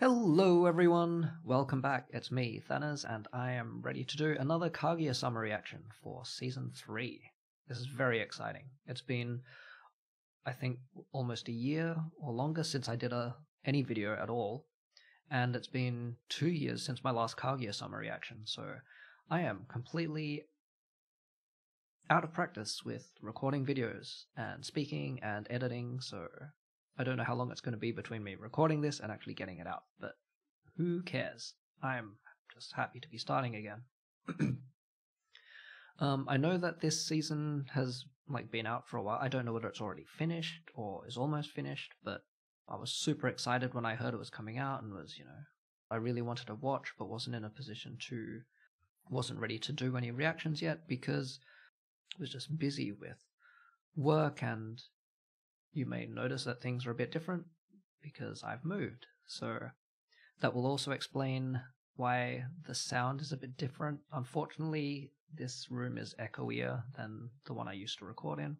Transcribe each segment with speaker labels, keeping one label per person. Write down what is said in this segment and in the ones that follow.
Speaker 1: Hello, everyone. Welcome back. It's me, Thanners, and I am ready to do another Kaguya Sama reaction for season three. This is very exciting. It's been, I think, almost a year or longer since I did a any video at all, and it's been two years since my last Kaguya Sama reaction. So I am completely out of practice with recording videos and speaking and editing. So I don't know how long it's going to be between me recording this and actually getting it out, but who cares? I'm just happy to be starting again. um, I know that this season has like been out for a while. I don't know whether it's already finished or is almost finished, but I was super excited when I heard it was coming out and was, you know, I really wanted to watch but wasn't in a position to wasn't ready to do any reactions yet because I was just busy with work and you may notice that things are a bit different because I've moved. So that will also explain why the sound is a bit different. Unfortunately, this room is echoier than the one I used to record in.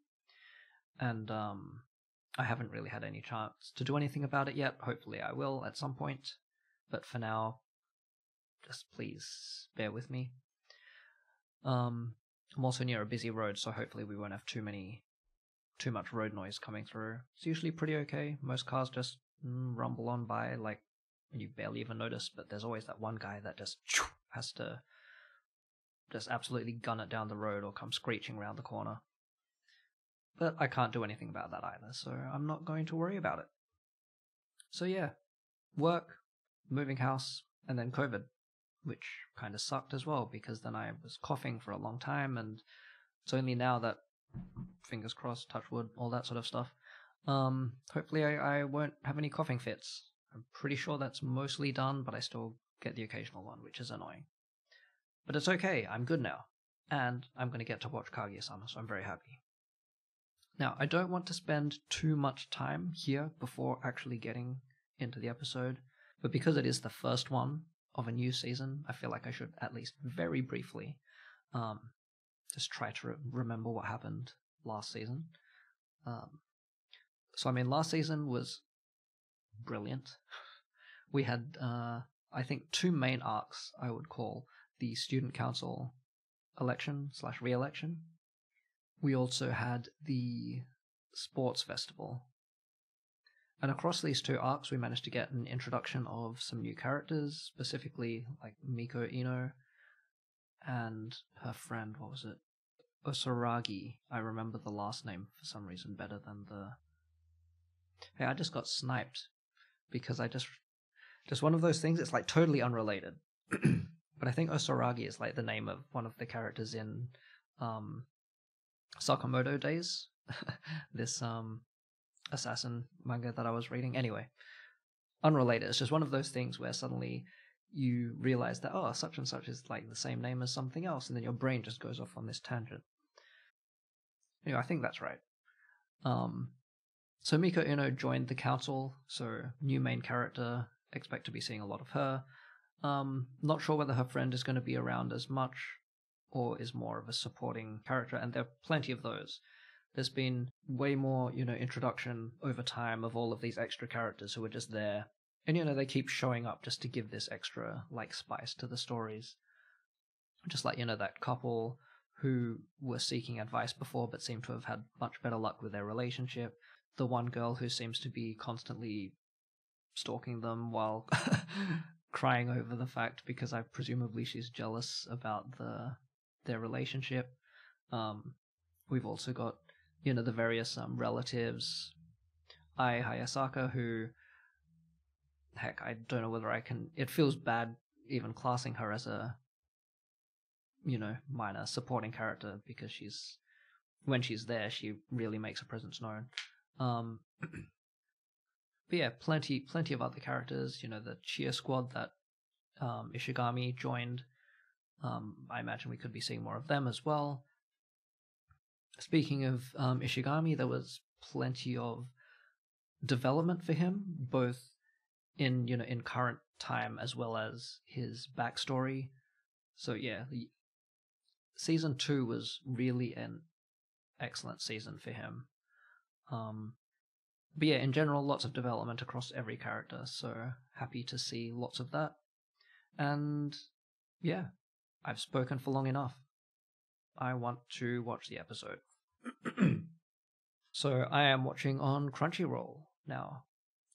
Speaker 1: And um, I haven't really had any chance to do anything about it yet. Hopefully, I will at some point. But for now, just please bear with me. Um, I'm also near a busy road, so hopefully we won't have too many too much road noise coming through. It's usually pretty okay. Most cars just mm, rumble on by, like, you barely even notice, but there's always that one guy that just has to just absolutely gun it down the road or come screeching around the corner. But I can't do anything about that either, so I'm not going to worry about it. So yeah, work, moving house, and then COVID, which kind of sucked as well because then I was coughing for a long time, and it's only now that fingers crossed, touch wood, all that sort of stuff. Um, hopefully, I, I won't have any coughing fits. I'm pretty sure that's mostly done, but I still get the occasional one, which is annoying. But it's okay, I'm good now. And I'm going to get to watch Kaguya sama, so I'm very happy. Now, I don't want to spend too much time here before actually getting into the episode, but because it is the first one of a new season, I feel like I should at least very briefly um, just try to re- remember what happened last season. Um, so I mean, last season was brilliant. We had, uh, I think, two main arcs. I would call the student council election slash re-election. We also had the sports festival. And across these two arcs, we managed to get an introduction of some new characters, specifically like Miko Iino and her friend, what was it? Osaragi. I remember the last name for some reason better than the. Hey, I just got sniped because I just just one of those things. It's like totally unrelated, but I think Osaragi is like the name of one of the characters in um, Sakamoto Days. this um assassin manga that I was reading. Anyway, unrelated. It's just one of those things where suddenly you realize that oh, such and such is like the same name as something else, and then your brain just goes off on this tangent. Anyway, I think that's right. Um, so Miko Iino joined the council, so new main character. Expect to be seeing a lot of her. Um, not sure whether her friend is going to be around as much, or is more of a supporting character, and there are plenty of those. There's been way more, you know, introduction over time of all of these extra characters who are just there, and you know they keep showing up just to give this extra like spice to the stories. Just like you know that couple who were seeking advice before but seem to have had much better luck with their relationship. The one girl who seems to be constantly stalking them while crying over the fact because I presumably she's jealous about the their relationship. Um, we've also got you know the various um, relatives. Ai Hayasaka, who heck, I don't know whether I can. It feels bad even classing her as a you know, minor supporting character because she's when she's there, she really makes her presence known. Um, but yeah, plenty, plenty of other characters. You know, the cheer squad that um, Ishigami joined. Um, I imagine we could be seeing more of them as well. Speaking of um, Ishigami, there was plenty of development for him, both in you know in current time as well as his backstory. So yeah, season two was really an excellent season for him. Um, but yeah, in general, lots of development across every character, so happy to see lots of that. And yeah, I've spoken for long enough. I want to watch the episode. so I am watching on Crunchyroll now,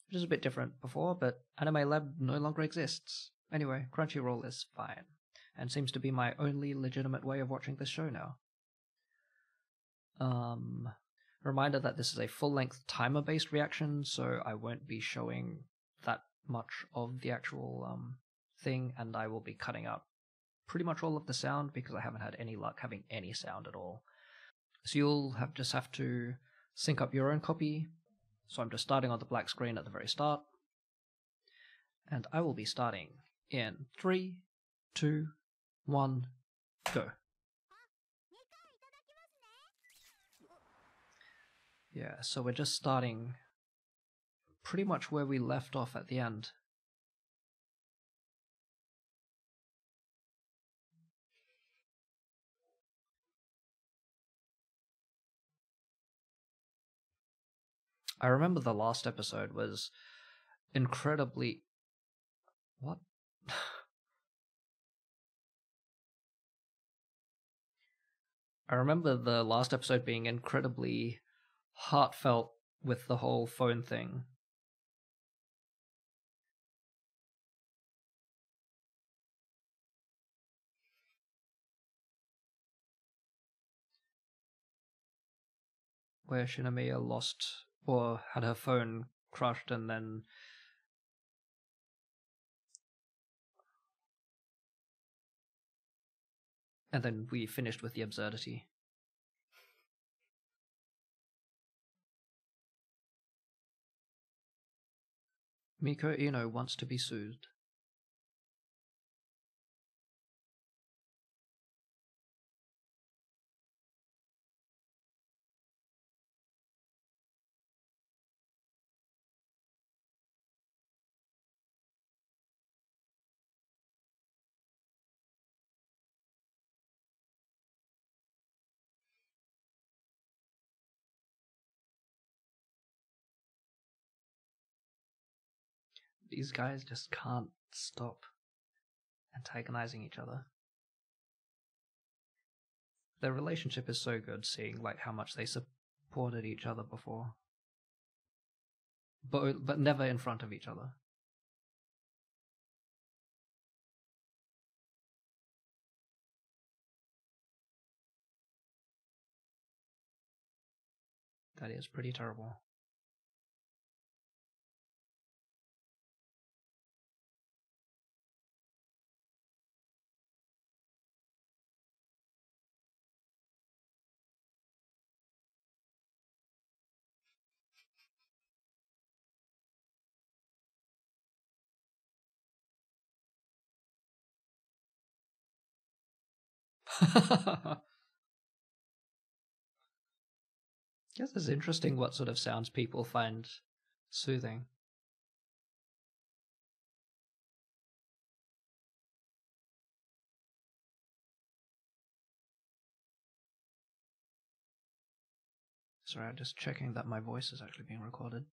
Speaker 1: which is a bit different before, but Anime Lab no longer exists. Anyway, Crunchyroll is fine, and seems to be my only legitimate way of watching this show now. Um, reminder that this is a full length timer based reaction, so I won't be showing that much of the actual um, thing, and I will be cutting out pretty much all of the sound because I haven't had any luck having any sound at all. So you'll have just have to sync up your own copy. So I'm just starting on the black screen at the very start. And I will be starting in three, two, one, go. Yeah, so we're just starting pretty much where we left off at the end. I remember the last episode was incredibly. What? I remember the last episode being incredibly heartfelt with the whole phone thing. Where Shinomiya lost or had her phone crushed and then and then we finished with the absurdity. Miko Iino wants to be soothed. These guys just can't stop antagonizing each other. Their relationship is so good, seeing like how much they supported each other before, but but never in front of each other. That is pretty terrible. Guess it's interesting what sort of sounds people find soothing. Sorry, I'm just checking that my voice is actually being recorded.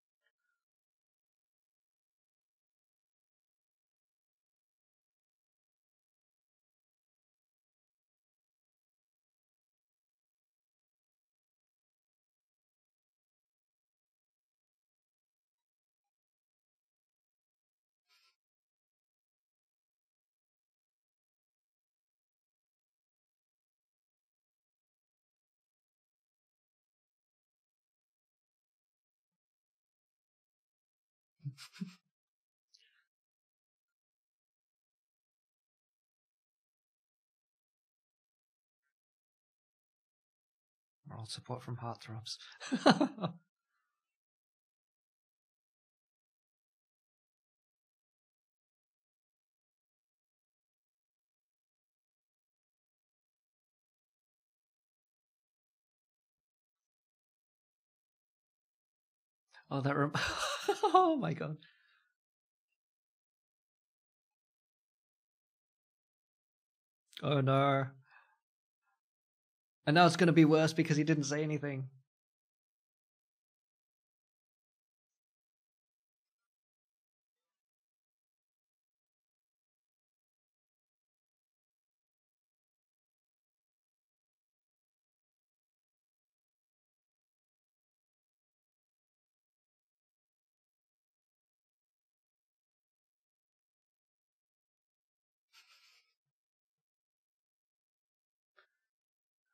Speaker 1: Moral support from heartthrobs. oh, that rem- oh my god. Oh no. And now it's going to be worse because he didn't say anything.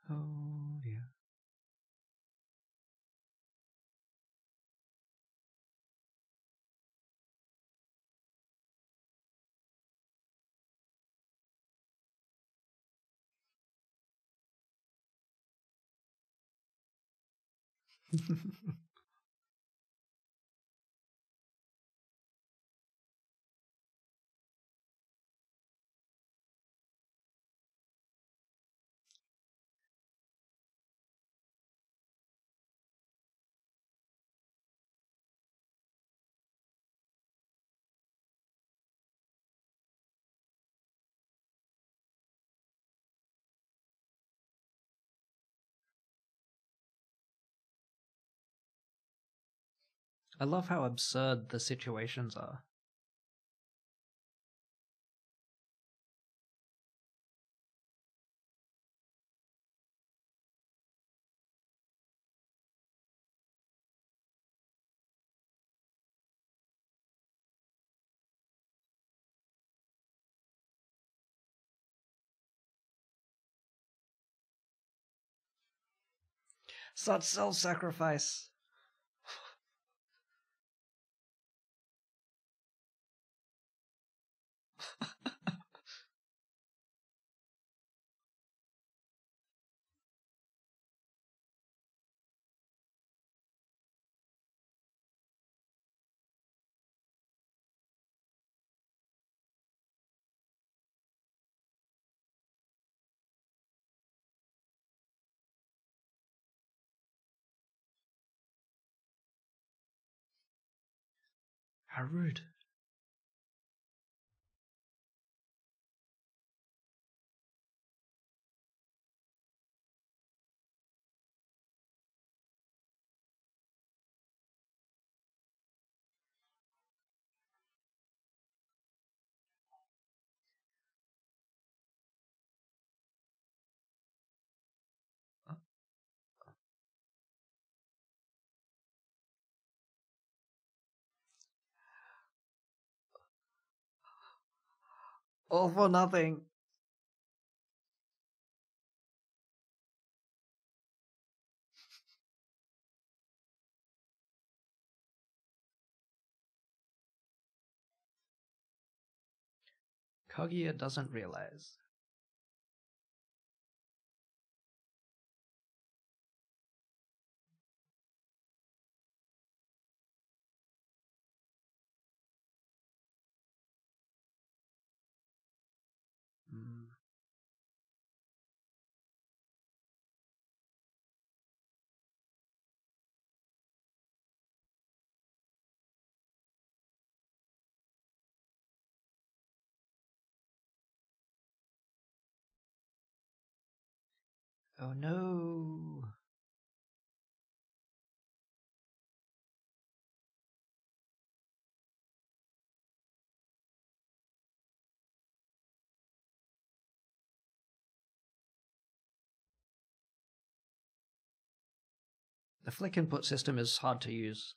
Speaker 1: Oh dear. I love how absurd the situations are. Such self sacrifice. How All for nothing. Kaguya doesn't realize. Oh no. The flick input system is hard to use.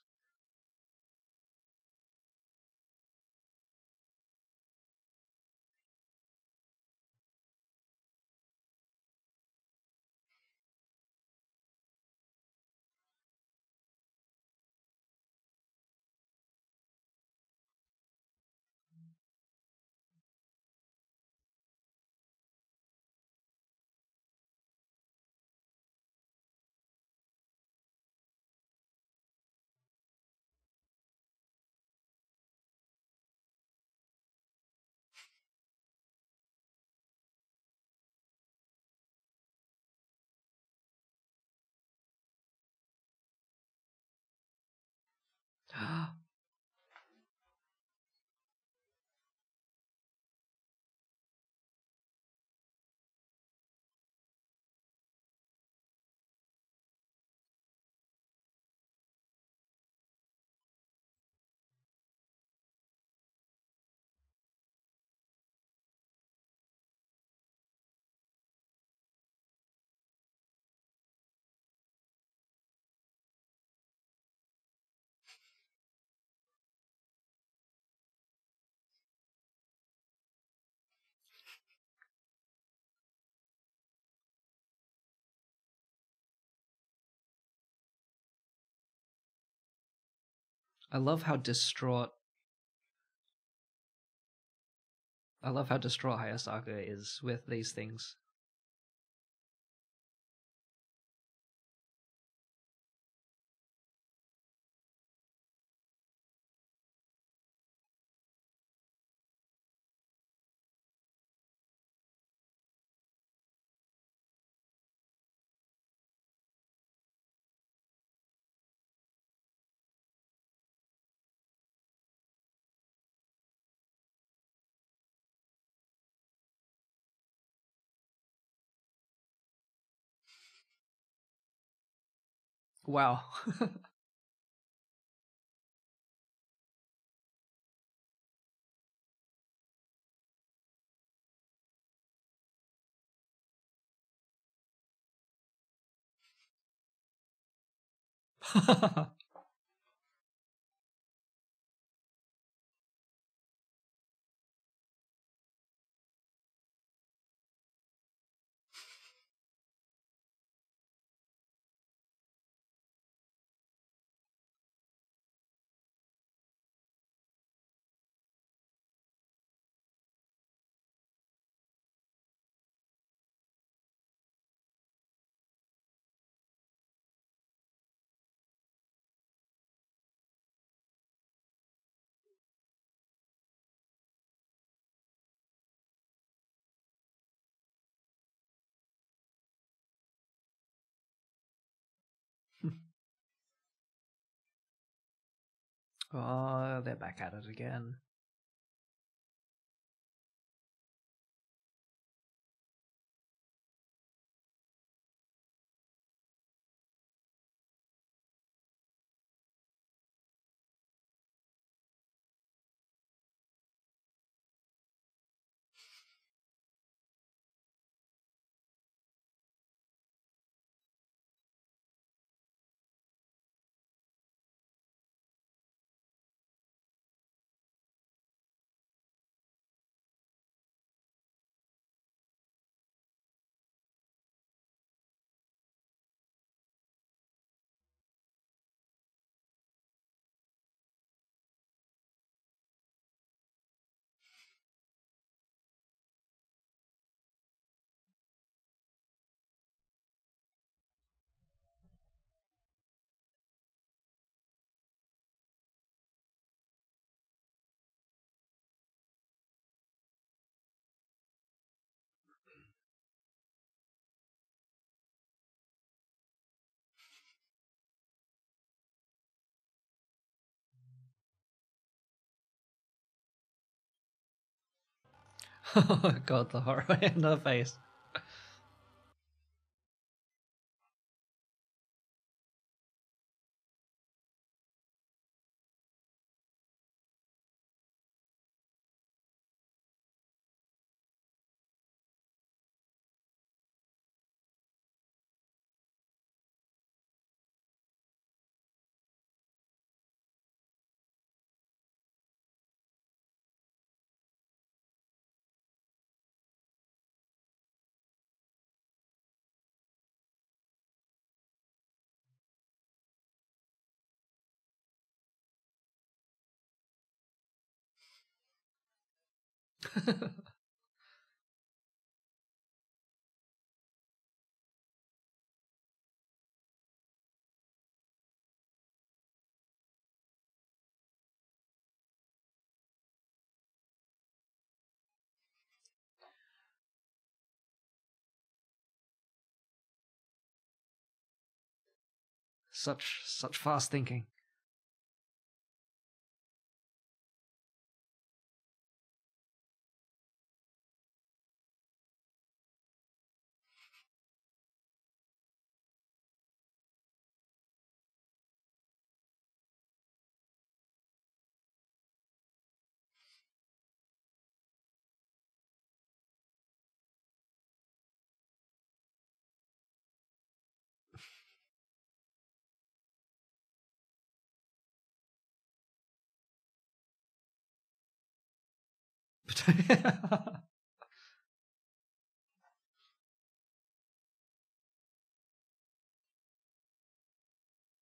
Speaker 1: I love how distraught. I love how distraught Hayasaka is with these things. Wow. oh, they're back at it again. Oh god, the horror in her face. Such such fast thinking.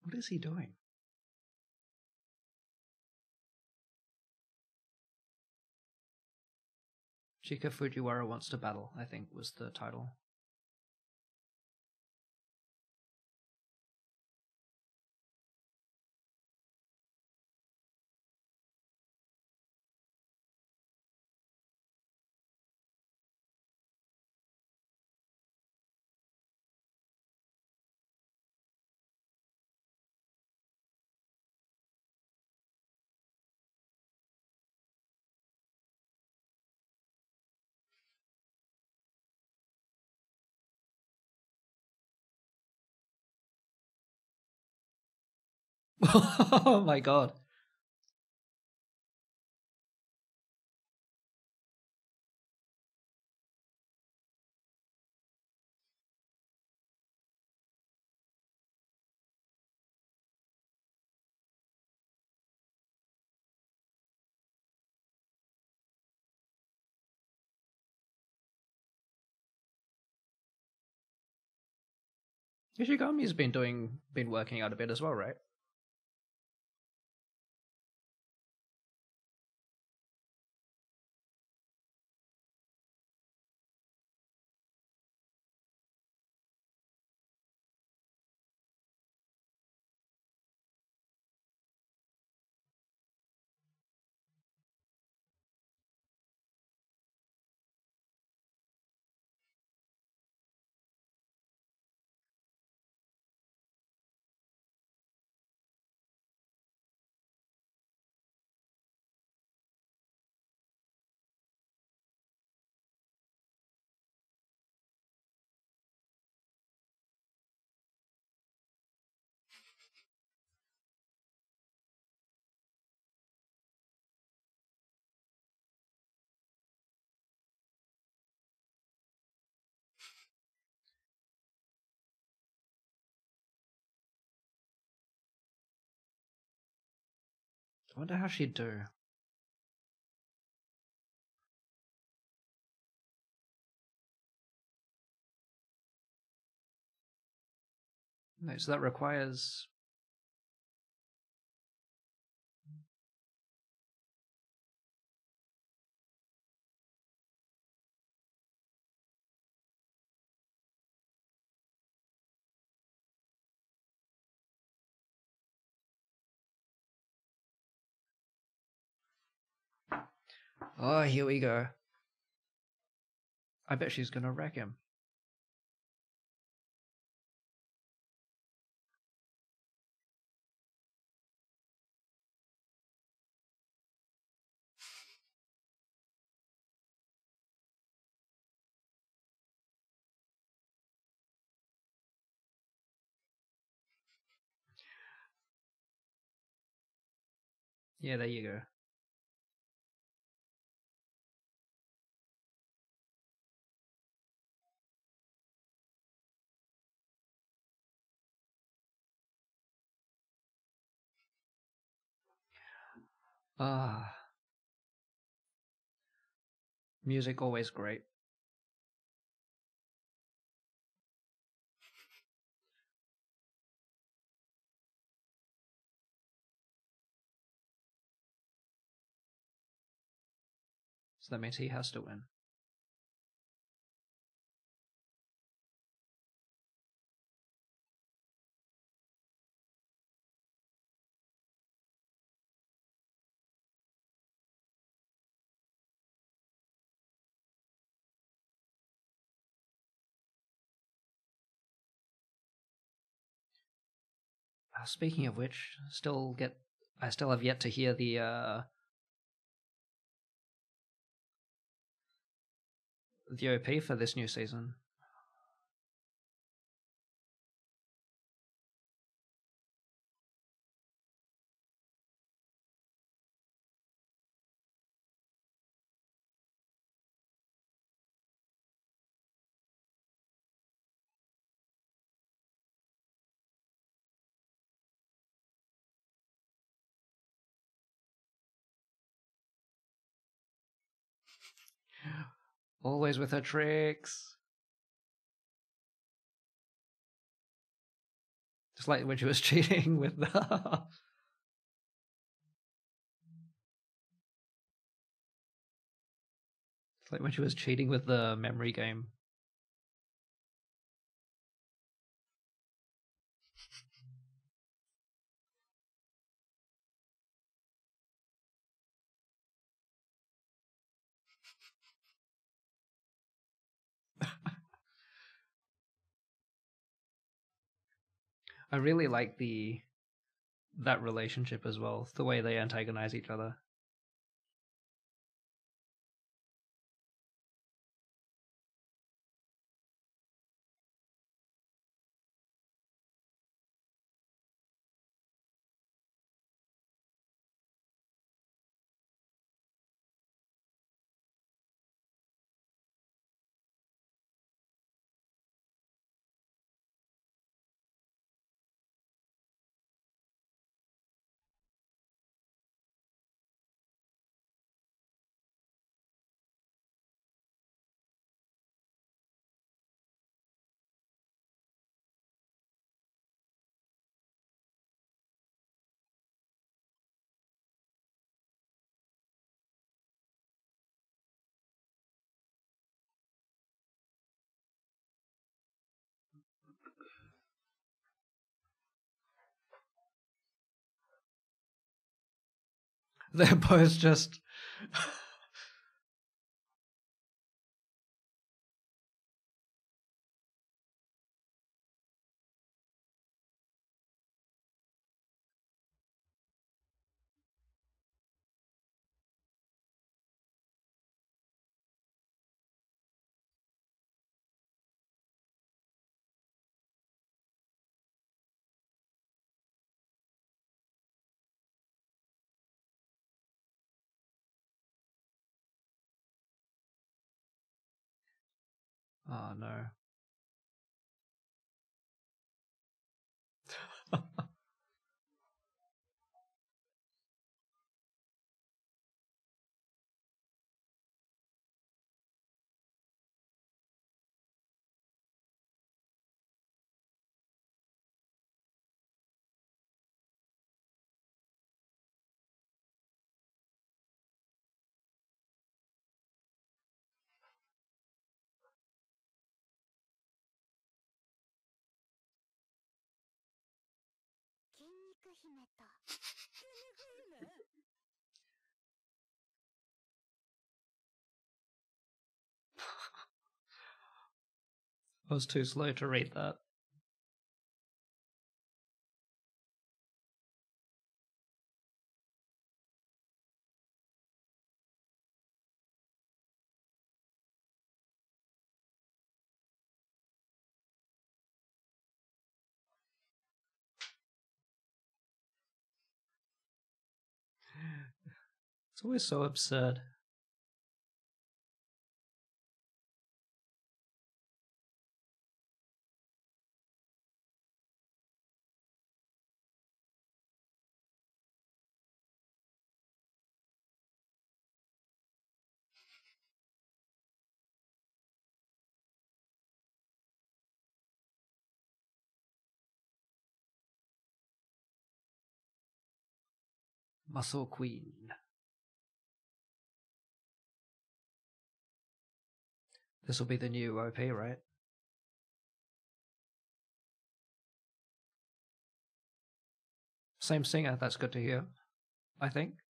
Speaker 1: what is he doing? Chika Fujiwara Wants to Battle, I think was the title. oh my god. Ishigami's been doing been working out a bit as well, right? I wonder how she'd do. No, so that requires Oh, here we go. I bet she's gonna wreck him. Yeah, there you go. Ah. Music always great. So that means he has to win. Speaking of which, still get I still have yet to hear the uh the OP for this new season. Always with her tricks. Just like when she was cheating with the. Like when she was cheating with the memory game. I really like the that relationship as well, the way they antagonize each other. They're both just. Oh no. I was too slow to read that. It's always so absurd. Muscle Queen. This will be the new OP, right? Same singer, that's good to hear. I think.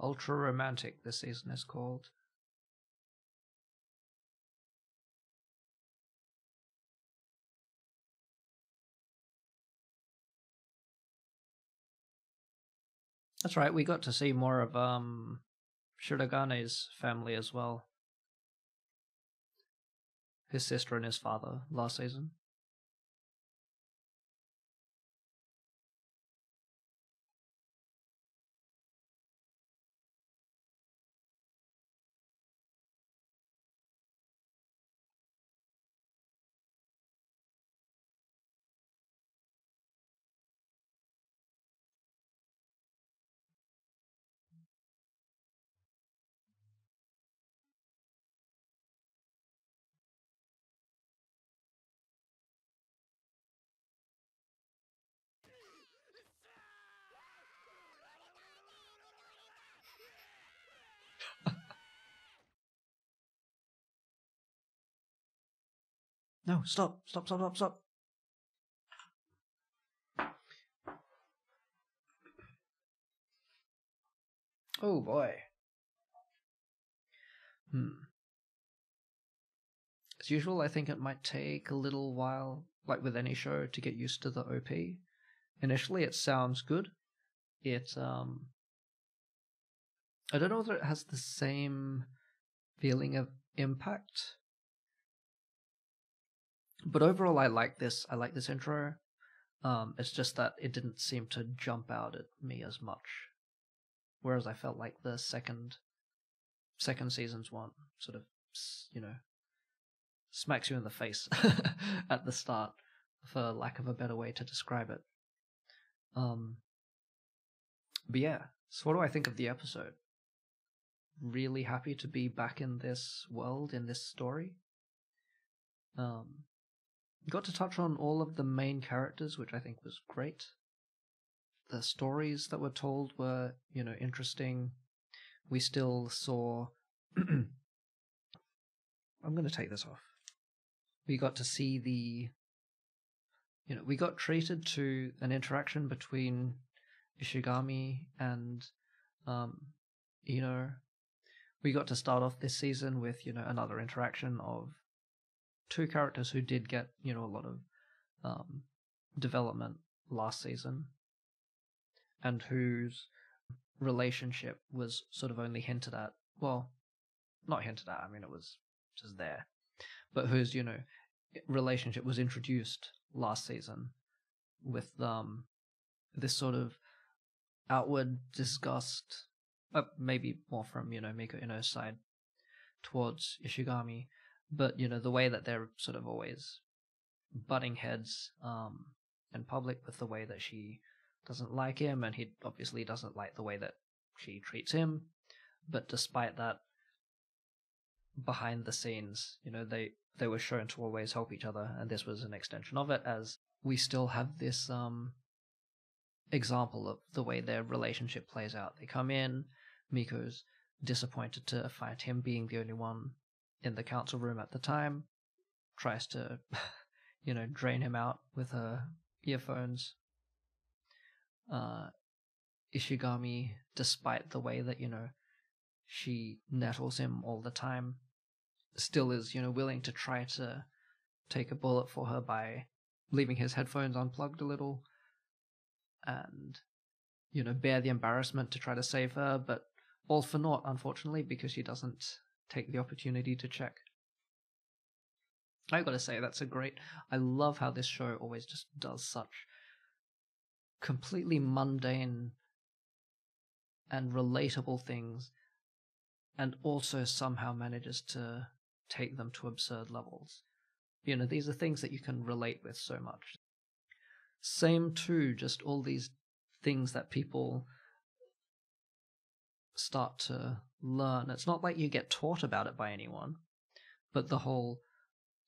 Speaker 1: Ultra Romantic, this season is called. That's right, we got to see more of um Shirogane's family as well. His sister and his father last season. No, stop, stop, stop, stop, stop. Oh boy. Hmm. As usual, I think it might take a little while, like with any show, to get used to the OP. Initially, it sounds good. It, um. I don't know whether it has the same feeling of impact. But overall, I like this. I like this intro. Um, it's just that it didn't seem to jump out at me as much whereas I felt like the second second season's one sort of you know smacks you in the face at the start for lack of a better way to describe it um but yeah so what do i think of the episode really happy to be back in this world in this story um got to touch on all of the main characters which i think was great the stories that were told were, you know, interesting. We still saw. I'm going to take this off. We got to see the. You know, we got treated to an interaction between Ishigami and um, Iino. We got to start off this season with, you know, another interaction of two characters who did get, you know, a lot of um, development last season and whose relationship was sort of only hinted at. Well, not hinted at, I mean, it was just there. But whose, you know, relationship was introduced last season with um this sort of outward disgust, uh, maybe more from, you know, Miko Iino's side towards Ishigami, but, you know, the way that they're sort of always butting heads um in public with the way that she doesn't like him, and he obviously doesn't like the way that she treats him. But despite that, behind the scenes, you know, they they were shown to always help each other, and this was an extension of it. As we still have this um example of the way their relationship plays out. They come in, Miko's disappointed to find him being the only one in the council room at the time, tries to, you know, drain him out with her earphones, uh, Ishigami, despite the way that, you know, she nettles him all the time, still is, you know, willing to try to take a bullet for her by leaving his headphones unplugged a little and, you know, bear the embarrassment to try to save her, but all for naught, unfortunately, because she doesn't take the opportunity to check. I've gotta say, that's a great. I love how this show always just does such completely mundane and relatable things and also somehow manages to take them to absurd levels. You know, these are things that you can relate with so much. Same too, just all these things that people start to learn. It's not like you get taught about it by anyone, but the whole,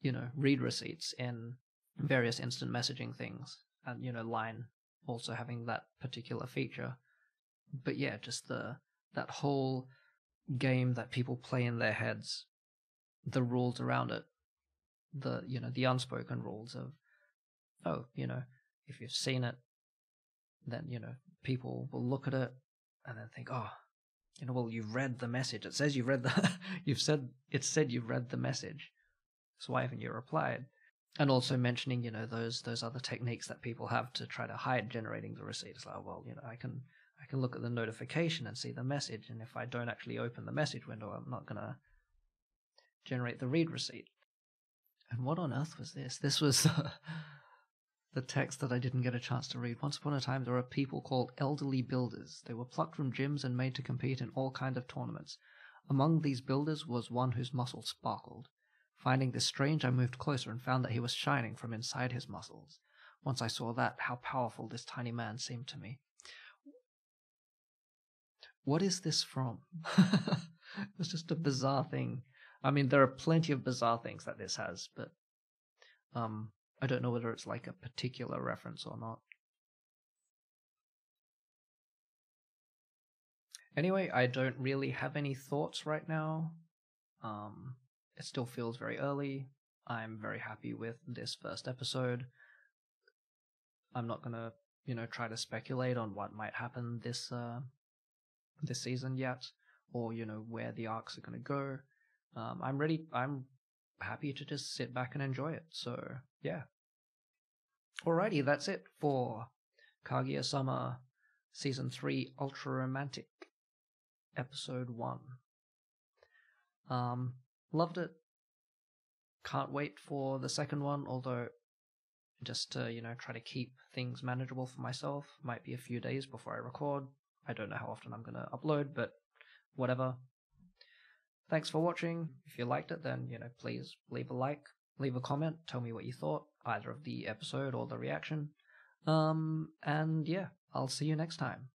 Speaker 1: you know, read receipts in various instant messaging things and, you know, line also having that particular feature. But yeah, just the that whole game that people play in their heads, the rules around it, the you know the unspoken rules of, oh you know if you've seen it, then you know people will look at it and then think oh you know well you've read the message. It says you've read the you've said it said you've read the message. So why haven't you replied? And also mentioning you know those those other techniques that people have to try to hide generating the receipt. It's like well you know i can i can look at the notification and see the message and if i don't actually open the message window i'm not going to generate the read receipt. And what on earth was this? This was the text that i didn't get a chance to read once upon a time there were people called elderly builders they were plucked from gyms and made to compete in all kinds of tournaments among these builders was one whose muscles sparkled Finding this strange, I moved closer and found that he was shining from inside his muscles. Once I saw that, how powerful this tiny man seemed to me. What is this from? it's just a bizarre thing. I mean, there are plenty of bizarre things that this has, but um, I don't know whether it's like a particular reference or not. Anyway, I don't really have any thoughts right now. Um, it still feels very early. I'm very happy with this first episode. I'm not gonna, you know, try to speculate on what might happen this uh this season yet, or you know where the arcs are gonna go. Um, I'm ready. I'm happy to just sit back and enjoy it. So yeah. Alrighty, that's it for Kaguya Sama Season 3 Ultra Romantic Episode 1. Um, loved it. Can't wait for the second one, although just to, you know, try to keep things manageable for myself. Might be a few days before I record. I don't know how often I'm going to upload, but whatever. Thanks for watching. If you liked it, then, you know, please leave a like, leave a comment, tell me what you thought, either of the episode or the reaction. Um, and yeah, I'll see you next time.